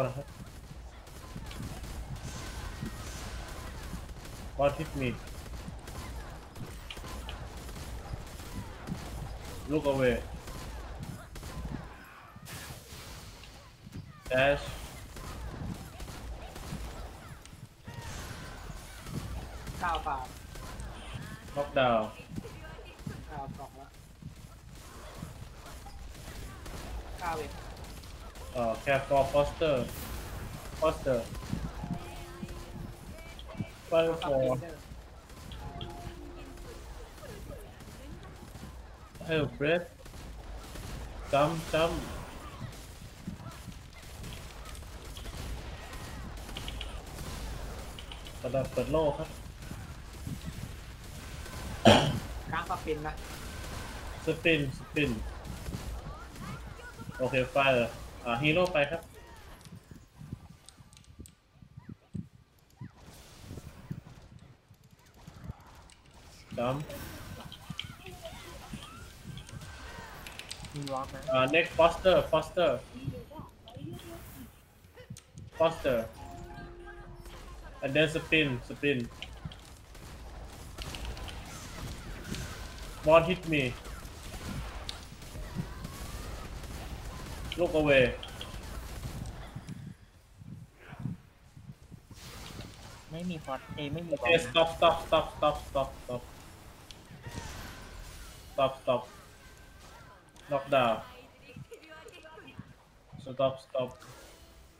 ษนะครับ What hit me Look away Dash ข้าวเปล่า Knock down ข้าวกล่องละข้าวเอง uh, care for Foster Foster Fire ข้าว for เองเด้อ Have breath Jump jump กระดาษเปิดโลกครับค้างปลาปินนะสปินสปินโอเคไฟเลยอ่า ฮีโร่ไปครับจัมมีวอล์กนะอ่า next foster foster foster and then spin spin One hit me look away ไม่มีฟอสเอยไม่มีวอล์ Okay, กนะ stop, stop, stop, stop, stop, stop. Stop, stop. Knock down. Stop, stop.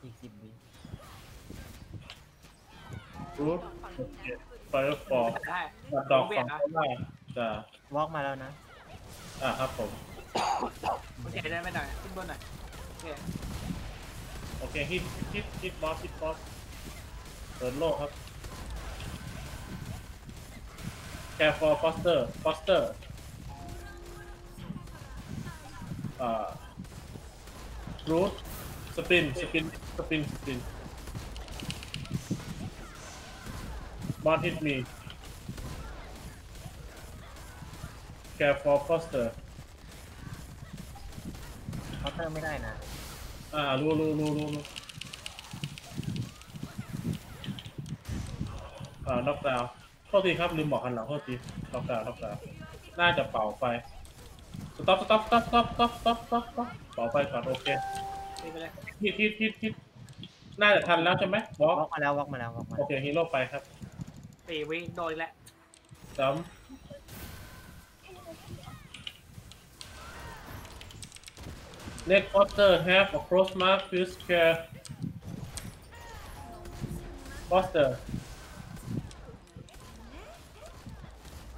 อีกสิบวิ Root. Okay. Firefall. ได้ตัดดอกฝั่งข้างหน้าจ้ะวอล์กมาแล้วนะ อะครับผม โอเคได้ไหมหน่อยขึ้นบนหน่อย โอเคโอเค hit hit hit boss hit boss เปิดโลกครับ care for foster foster อ่า root spin spin spin spin Bot hit me care for foster เคาน์เตอร์ไม่ได้นะ อ่ารู้รู้รู้รู้รู้อ่าน็อกดาวน์โทษทีครับลืมบอกคันหลังโทษทีน็อกดาวน์น็อกดาวน์น่าจะเป่าไฟสต็อปสต็อปสต็อปสต็อปสต็อปสต็อปสต็อปเป่าไฟก่อนโอเคนี่ไปเลยฮิตฮิตฮิตฮิตน่าจะทันแล้วใช่ไหมบอวสอล์กมาแล้ววอล์กมาแล้ววอล์กมาโอเคฮีโร่ไปครับสี่วิโดนอีกแล้วจำ Next Foster have a cross mark fish care Foster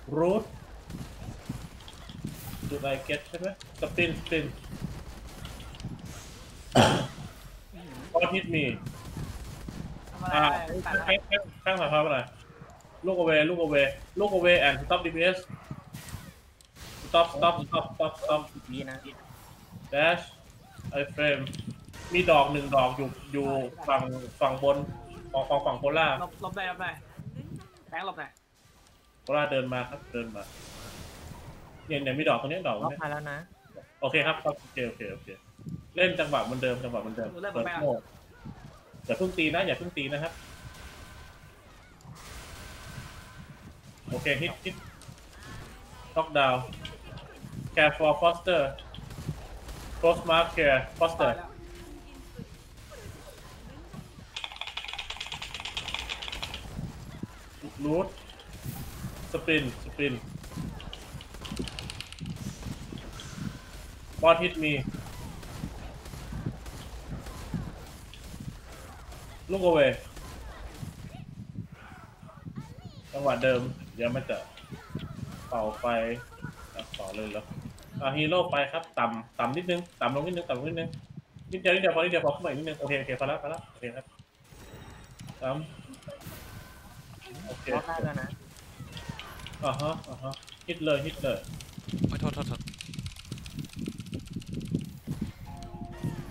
Root Did I get ใช่ไหม Spin spin What hit me ทำอะไร อ่า ได้ตัด ข้างข้างข้างถ่ายภาพอะไรลูก away ลูก away ลูก away and stop DPS stop stop stop stop stop สิบวินะ dash i frame มีดอกหนึ่งดอกอยู่อยู่ฝั่งฝั่งบนของของฝั่งโคล่าหลบหลบได้หลบได้แบงค์หลบหน่อยโคล่าเดินมาครับเดินมาเนี่ยเนี่ยมีดอกตรงนี้ดอกตวรองล์กนี้มาแล้วนะ โอเคครับครับโอเคโอเคโอเคเล่นจังหวะเหมันเดิมจังหวะเหมันเดิมเปิดโหมดอย่าเพิ่งตีนะอย่าเพิ่งตีนะครับ โอเคฮิตฮิต knock down care for foster cross mark care ต่อ Cross mark here. Foster. รูดสปรินสปรินบอทฮิตมีลูกเอาไว้จังหวะเดิมยังไม่เจอเป่าไปเป่อเลยแล้ว อะฮีโร่ไปครับ ต่ำต่ำนิดนึง ต่ำลงนิดนึง ต่ำลงนิดนึง นิดเดียวนิดเดียวพอนิดเดียวพอขึ้นมาอีกนิดนึง โอเค โอเคพอแล้วพอแล้วโอเคครับต่ำโอเควอล์กได้แล้วนะอ่าฮะอ่าฮะฮิตเลยฮิตเลยโอ้ยโทษโทษโทษ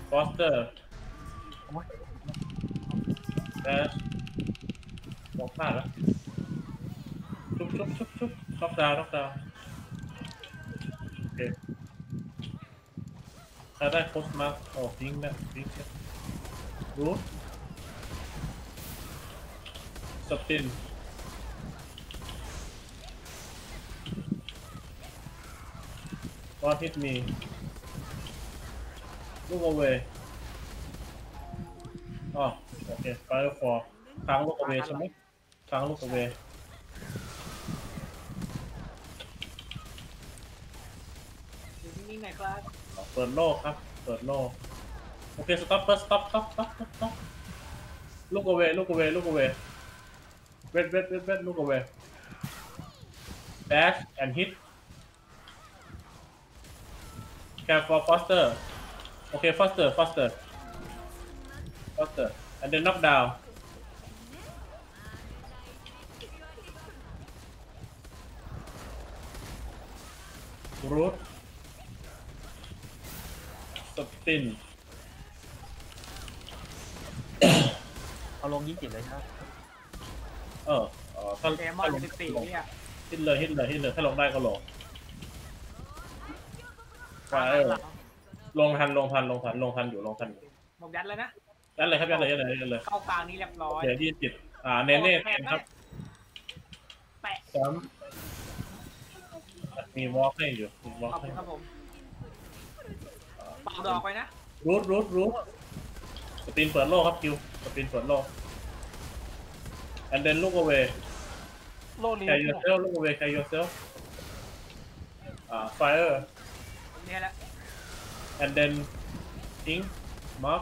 ฟอสเตอร์โอ้ยแดชมองพลาดแล้วชุบชุบชุบชุบล็อกดาวน์ล็อกดาวน์โอเค ใครได้โคสมาโอ้ยิงนะยิงนะรูทสปินวอทิตมีลูกเอวอ๋อโอเคไฟฟอร์ค้างลูกเวใช่ไหมค้างลูกเวอยู่นิ่งๆหนครับ เปิดโลกครับ เปิดโลก โอเค สต็อปเปิดสต็อปสต็อปสต็อปสต็อปลูกเอาเวลูกเอาเวลูกเอาเวเวทเวทเวทเวทลูกเอาเว dash and hit care for foster โอเค foster foster foster and then knock down root spin เอา ลงยี่สิบเลยครับเออเออถ้าเดมอถ้านลงสิบสี่เนี่ยฮิตเลยฮิตเลยฮิตเลยถ้าลงได้ก็ลงไปเออลงทันลงทันลงทันลงทันอยู่ลงทันอยู่ผมยัดเลยนะยันเลยครับยันเลยยันเลยยันเลยเข้ากลางนี้เรียบร้อยเดี๋ยวยี่สิบอ่าเนเน่เต็มครับแปะสามมีวอล์กให้อยู่มีวอล์กขอบให้ คุณครับผม เป่าดอกไปนะรูทรูทรูทสปินเปิดโลกครับคิวสปินเปิดโลก and then look away โลลี carry yourself look away carry yourself อ่า fire ผมเนี่ยแหละ and then ink mark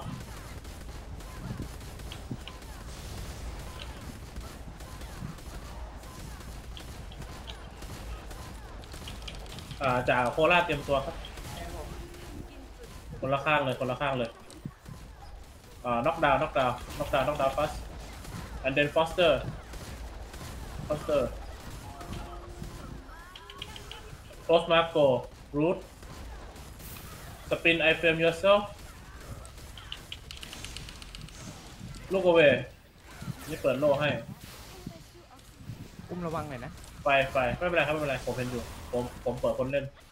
อ่าจากโคราชเตรียมตัวครับ คนละข้างเลยคนละข้างเลยอ่า knock down knock down knock down knock down first and then foster foster post marco root spin I frame yourself look away นี่เปิดโลให้ อุ้มระวังหน่อยนะ ไฟไฟไม่เป็นไรครับไม่เป็นไรผมเห็นอยู่ ผมผมเปิดคนเล่นอ่า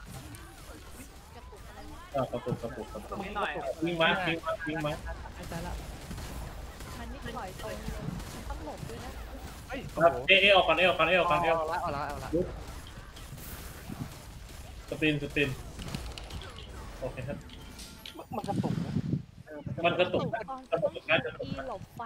กระตุกกระตุกกระตรตุงกนี้หน่อยวิ่งมาวิ่งมาวิ่งมาไอ้ตายละมันไม่ปล่อยตรงเลยมันต้องหลบด้วยนะเฮ้ยครับโอ้โหเอเอออกก่อนเอออกก่อนเอออกก่อนเออเอาละเอาละเอาละสปินสปินโอเคครับมันกระตุกนะเออมันกระตุกตนะอนกระตุกนะกระตุกอีนะหลบไฟ